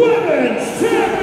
Women's Championship.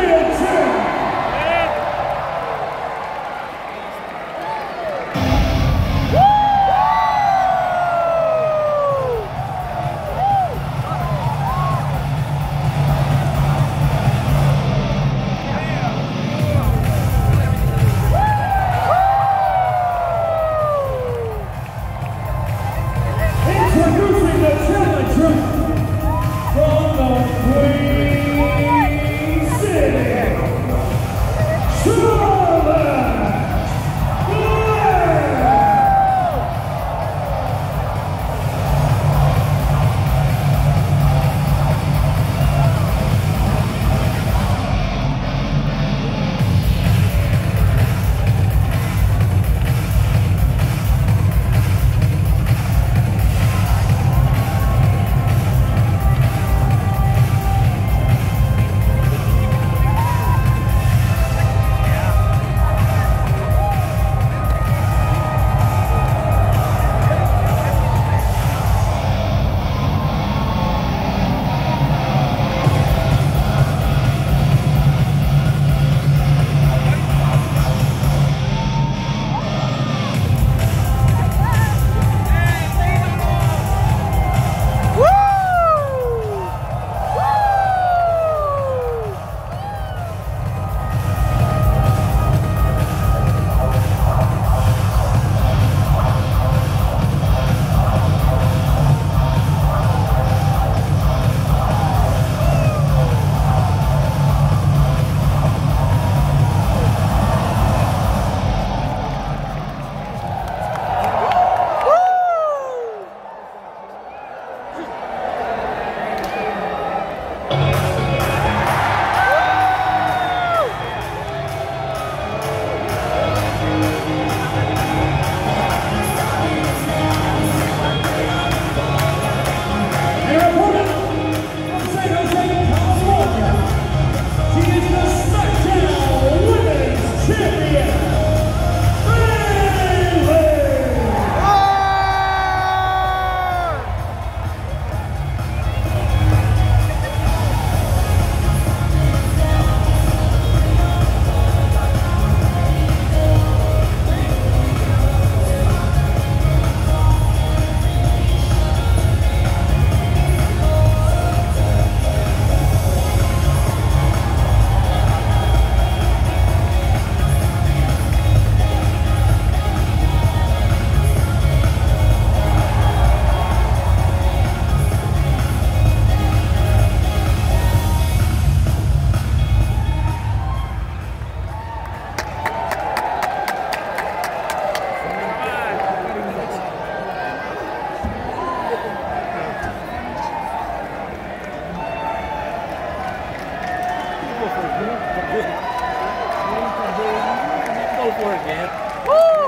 For it, man. Woo!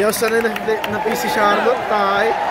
Yavaştan en hafif nefesi şarlı. Tay.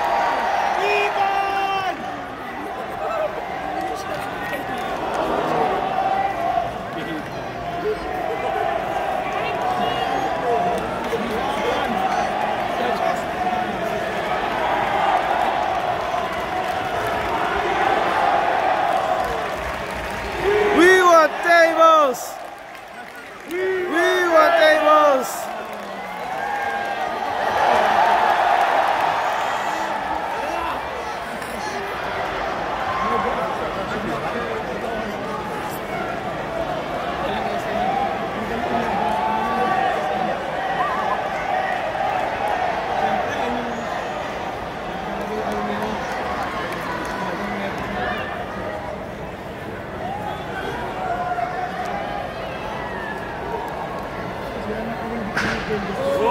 Oh.